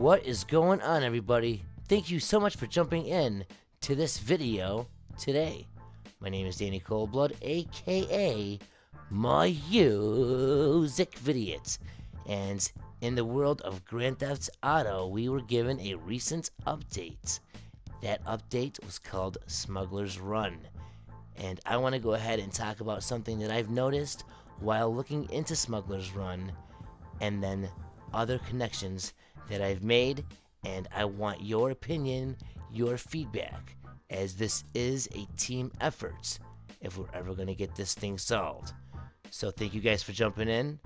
What is going on, everybody? Thank you so much for jumping in to this video today. My name is Danny Coldblood, aka My Music Vidiots, and in the world of Grand Theft Auto, we were given a recent update. That update was called Smuggler's Run, and I want to go ahead and talk about something that I've noticed while looking into Smuggler's Run, and then other connections that I've made, and I want your opinion, your feedback, as this is a team effort if we're ever going to get this thing solved. So thank you guys for jumping in,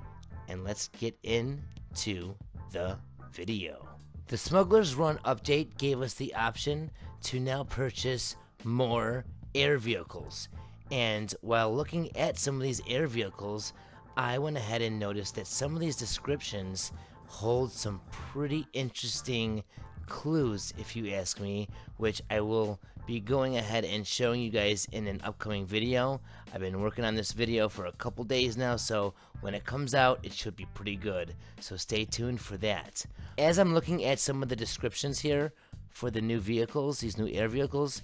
and let's get into the video. The Smuggler's Run update gave us the option to now purchase more air vehicles. And while looking at some of these air vehicles, I went ahead and noticed that some of these descriptions hold some pretty interesting clues, if you ask me, which I will be going ahead and showing you guys in an upcoming video. I've been working on this video for a couple days now, so when it comes out, it should be pretty good. So stay tuned for that. As I'm looking at some of the descriptions here for the new vehicles, these new air vehicles,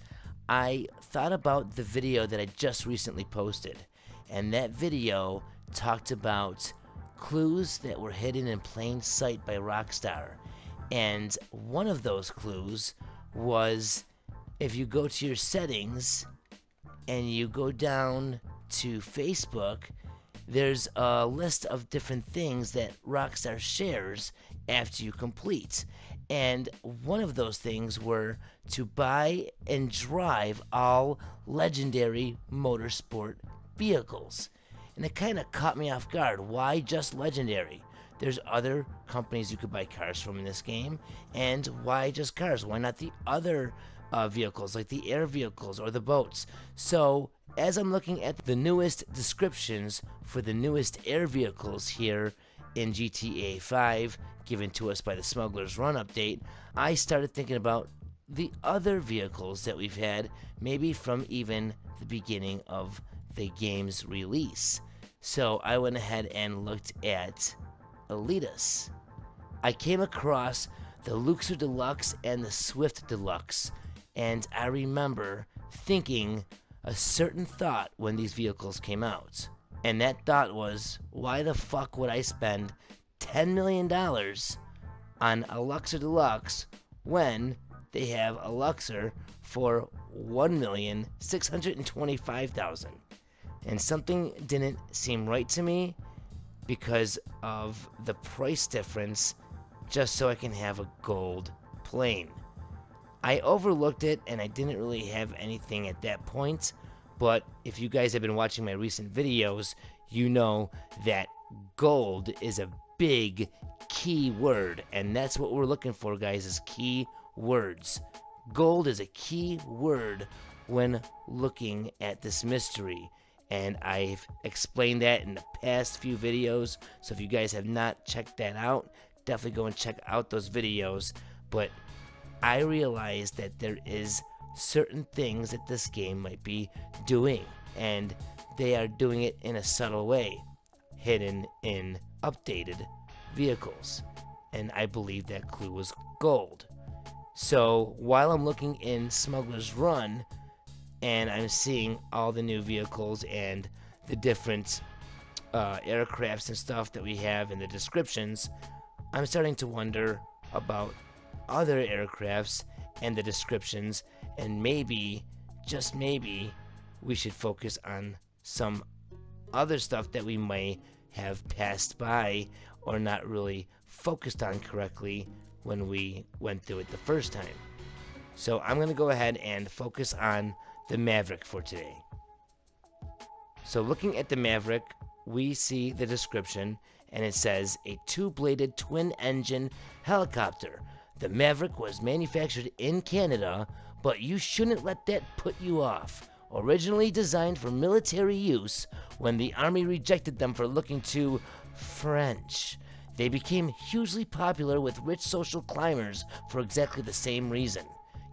I thought about the video that I just recently posted. And that video talked about clues that were hidden in plain sight by Rockstar. And one of those clues was if you go to your settings and you go down to Facebook, there's a list of different things that Rockstar shares after you complete. And one of those things were to buy and drive all legendary motorsport vehicles and it kind of caught me off guard. Why just Legendary? There's other companies you could buy cars from in this game, and why just cars? Why not the other uh, vehicles, like the air vehicles or the boats? So, as I'm looking at the newest descriptions for the newest air vehicles here in GTA 5, given to us by the Smuggler's Run update, I started thinking about the other vehicles that we've had, maybe from even the beginning of the game's release. So I went ahead and looked at Elitas. I came across the Luxor Deluxe and the Swift Deluxe, and I remember thinking a certain thought when these vehicles came out. And that thought was, why the fuck would I spend $10 million on a Luxor Deluxe when they have a Luxor for $1,625,000? And something didn't seem right to me because of the price difference just so I can have a gold plane. I overlooked it and I didn't really have anything at that point, but if you guys have been watching my recent videos, you know that gold is a big key word, and that's what we're looking for, guys, is key words. Gold is a key word when looking at this mystery and I've explained that in the past few videos. So if you guys have not checked that out, definitely go and check out those videos. But I realized that there is certain things that this game might be doing, and they are doing it in a subtle way, hidden in updated vehicles. And I believe that clue was gold. So while I'm looking in Smuggler's Run, and I'm seeing all the new vehicles and the different uh, aircrafts and stuff that we have in the descriptions, I'm starting to wonder about other aircrafts and the descriptions, and maybe, just maybe, we should focus on some other stuff that we may have passed by or not really focused on correctly when we went through it the first time. So I'm going to go ahead and focus on the Maverick for today. So looking at the Maverick, we see the description and it says a two-bladed twin-engine helicopter. The Maverick was manufactured in Canada, but you shouldn't let that put you off. Originally designed for military use, when the Army rejected them for looking too French, they became hugely popular with rich social climbers for exactly the same reason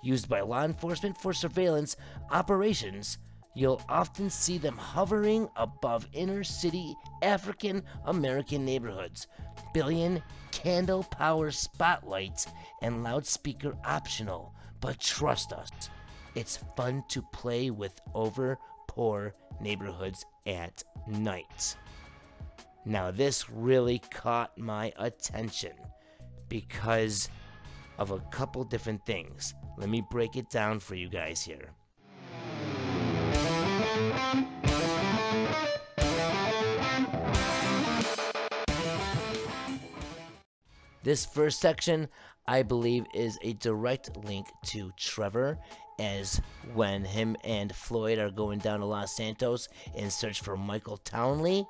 used by law enforcement for surveillance operations, you'll often see them hovering above inner city African American neighborhoods. Billion candle power spotlights and loudspeaker optional. But trust us, it's fun to play with over poor neighborhoods at night. Now, this really caught my attention because of a couple different things. Let me break it down for you guys here. This first section, I believe, is a direct link to Trevor, as when him and Floyd are going down to Los Santos in search for Michael Townley,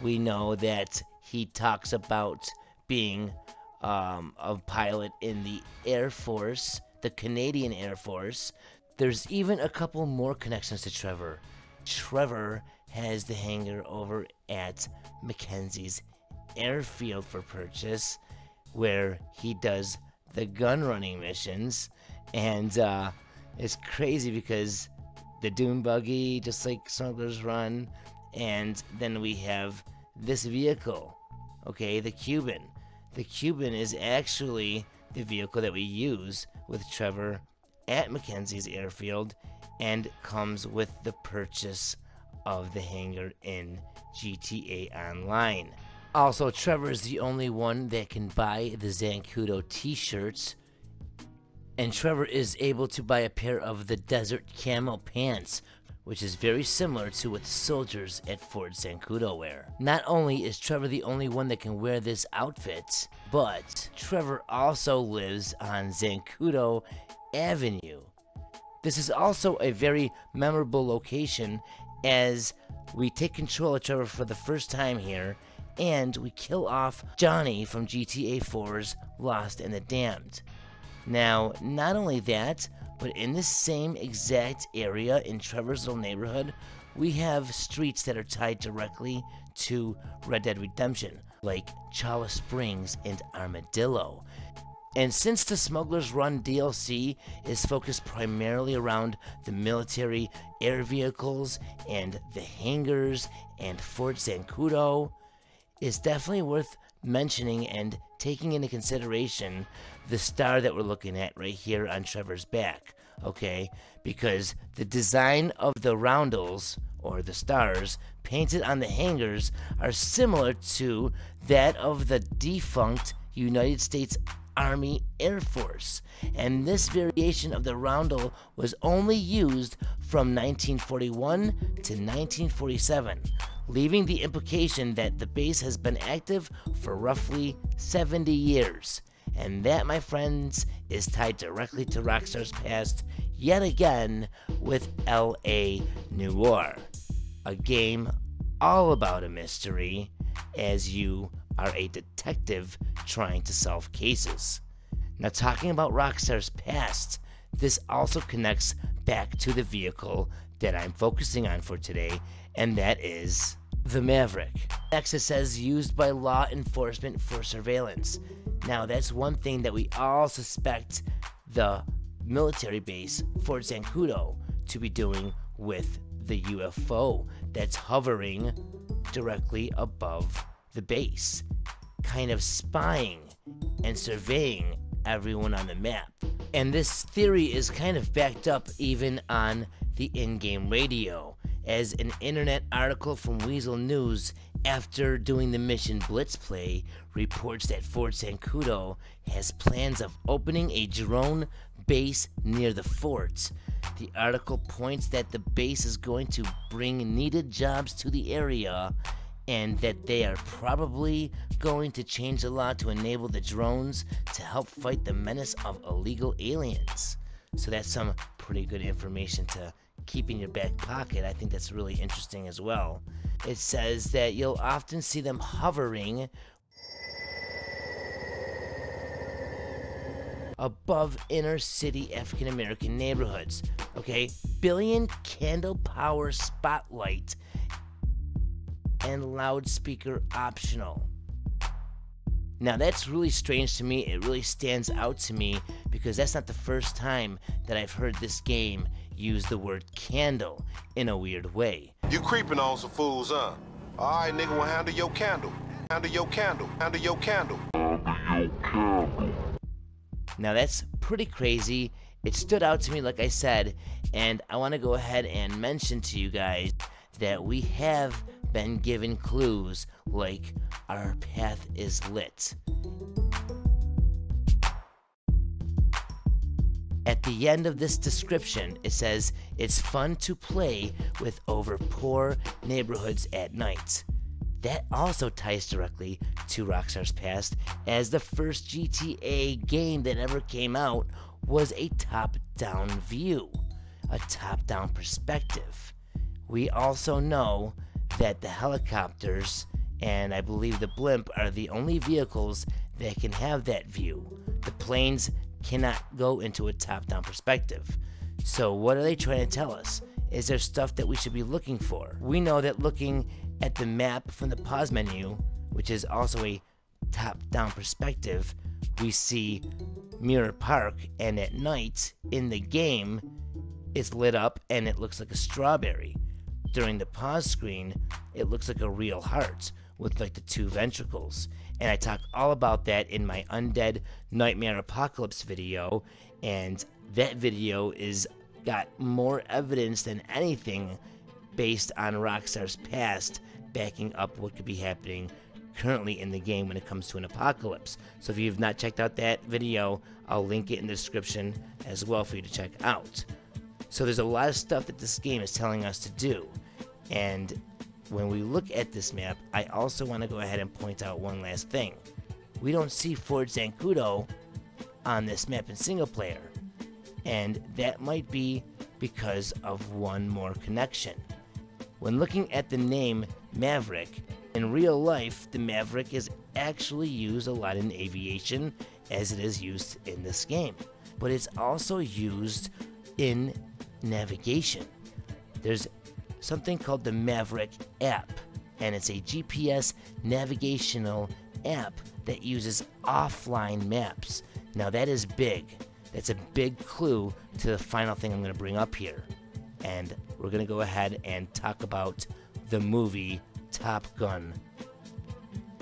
we know that he talks about being um, a pilot in the Air Force, the Canadian Air Force. There's even a couple more connections to Trevor. Trevor has the hangar over at McKenzie's airfield for purchase, where he does the gun running missions. And uh, it's crazy because the Doom Buggy, just like Smuggler's Run, and then we have this vehicle, okay, the Cuban. The Cuban is actually the vehicle that we use with Trevor at McKenzie's airfield and comes with the purchase of the hangar in GTA Online. Also, Trevor is the only one that can buy the Zancudo t shirts. And Trevor is able to buy a pair of the Desert Camo pants which is very similar to what the soldiers at Fort Zancudo wear. Not only is Trevor the only one that can wear this outfit, but Trevor also lives on Zancudo Avenue. This is also a very memorable location as we take control of Trevor for the first time here and we kill off Johnny from GTA 4's Lost and the Damned. Now, not only that, but in the same exact area in Trevor's little neighborhood, we have streets that are tied directly to Red Dead Redemption, like Cholla Springs and Armadillo. And since the Smuggler's Run DLC is focused primarily around the military air vehicles and the hangars and Fort Zancudo, it's definitely worth mentioning and taking into consideration the star that we're looking at right here on Trevor's back, okay? Because the design of the roundels, or the stars, painted on the hangars are similar to that of the defunct United States Army Air Force. And this variation of the roundel was only used from 1941 to 1947 leaving the implication that the base has been active for roughly 70 years. And that, my friends, is tied directly to Rockstar's past yet again with LA Noire, a game all about a mystery as you are a detective trying to solve cases. Now, talking about Rockstar's past, this also connects back to the vehicle that I'm focusing on for today, and that is the Maverick. Next, it says used by law enforcement for surveillance. Now, that's one thing that we all suspect the military base, Fort Zancudo, to be doing with the UFO that's hovering directly above the base, kind of spying and surveying everyone on the map. And this theory is kind of backed up even on the in game radio as an internet article from Weasel News after doing the mission Blitzplay reports that Fort Zancudo has plans of opening a drone base near the fort. The article points that the base is going to bring needed jobs to the area and that they are probably going to change the law to enable the drones to help fight the menace of illegal aliens. So that's some pretty good information to keep in your back pocket. I think that's really interesting as well. It says that you'll often see them hovering above inner city African American neighborhoods. Okay, billion candle power spotlight and loudspeaker optional. Now, that's really strange to me. It really stands out to me because that's not the first time that I've heard this game use the word candle in a weird way. You creeping on some fools, huh? Alright, nigga, well handle your candle. Handle your candle. Handle your candle. Now that's pretty crazy. It stood out to me, like I said, and I want to go ahead and mention to you guys that we have been given clues like our path is lit. At the end of this description, it says it's fun to play with over poor neighborhoods at night. That also ties directly to Rockstar's past, as the first GTA game that ever came out was a top down view, a top down perspective. We also know that the helicopters and I believe the blimp are the only vehicles that can have that view. The planes cannot go into a top down perspective. So, what are they trying to tell us? Is there stuff that we should be looking for? We know that looking at the map from the pause menu, which is also a top down perspective, we see Mirror Park, and at night in the game, it's lit up and it looks like a strawberry. During the pause screen, it looks like a real heart with like the two ventricles. And I talk all about that in my Undead Nightmare Apocalypse video. And that video is got more evidence than anything based on Rockstar's past backing up what could be happening currently in the game when it comes to an apocalypse. So if you've not checked out that video, I'll link it in the description as well for you to check out. So there's a lot of stuff that this game is telling us to do. And when we look at this map, I also want to go ahead and point out one last thing. We don't see Fort Zancudo on this map in single player, and that might be because of one more connection. When looking at the name Maverick, in real life, the Maverick is actually used a lot in aviation as it is used in this game, but it's also used in navigation. There's something called the Maverick app, and it's a GPS navigational app that uses offline maps. Now, that is big. That's a big clue to the final thing I'm going to bring up here. And we're going to go ahead and talk about the movie Top Gun.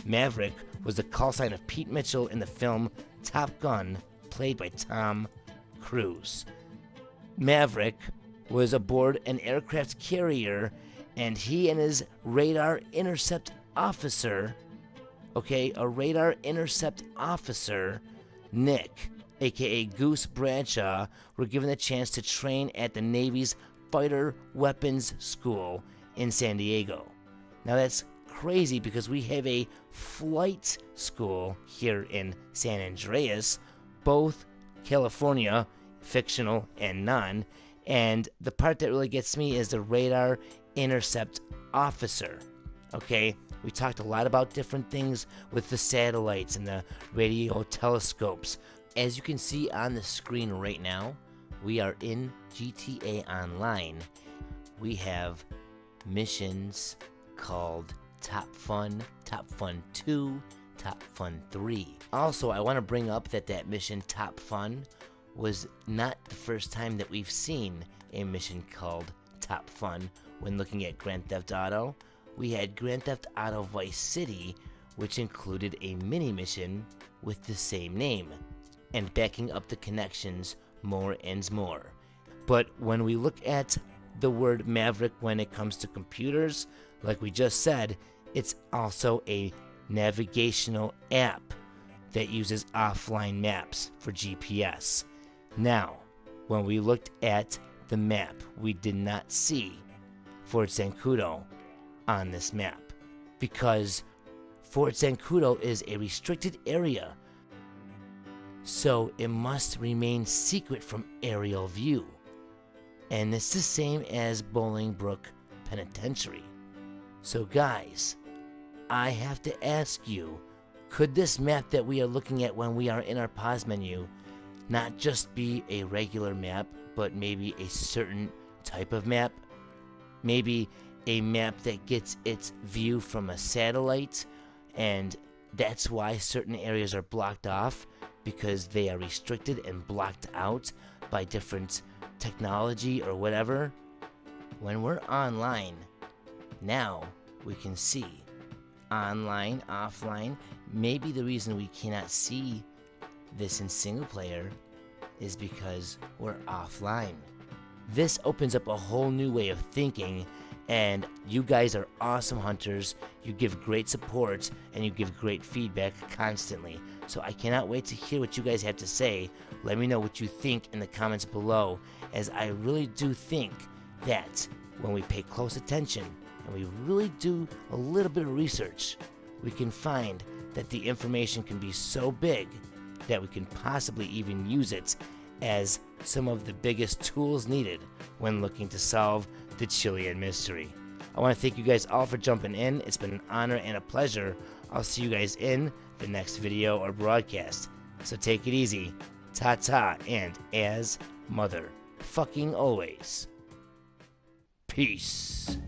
Maverick was the call sign of Pete Mitchell in the film Top Gun, played by Tom Cruise. Maverick was aboard an aircraft carrier, and he and his radar intercept officer, okay, a radar intercept officer, Nick, aka Goose Bradshaw, were given the chance to train at the Navy's Fighter Weapons School in San Diego. Now that's crazy because we have a flight school here in San Andreas, both California, fictional and non, and the part that really gets me is the radar intercept officer. Okay, we talked a lot about different things with the satellites and the radio telescopes. As you can see on the screen right now, we are in GTA Online. We have missions called Top Fun, Top Fun 2, Top Fun 3. Also, I want to bring up that that mission Top Fun was not the first time that we've seen a mission called Top Fun when looking at Grand Theft Auto. We had Grand Theft Auto Vice City, which included a mini mission with the same name, and backing up the connections more and more. But when we look at the word Maverick when it comes to computers, like we just said, it's also a navigational app that uses offline maps for GPS. Now, when we looked at the map, we did not see Fort Zancudo on this map because Fort Zancudo is a restricted area, so it must remain secret from aerial view. And it's the same as Bolingbroke Penitentiary. So, guys, I have to ask you could this map that we are looking at when we are in our pause menu not just be a regular map, but maybe a certain type of map. Maybe a map that gets its view from a satellite, and that's why certain areas are blocked off because they are restricted and blocked out by different technology or whatever, when we're online, now we can see online, offline. Maybe the reason we cannot see this in single player is because we're offline. This opens up a whole new way of thinking, and you guys are awesome hunters. You give great support and you give great feedback constantly. So I cannot wait to hear what you guys have to say. Let me know what you think in the comments below, as I really do think that when we pay close attention and we really do a little bit of research, we can find that the information can be so big that we can possibly even use it as some of the biggest tools needed when looking to solve the Chiliad mystery. I want to thank you guys all for jumping in. It's been an honor and a pleasure. I'll see you guys in the next video or broadcast. So take it easy. Ta ta, and as mother fucking always. Peace.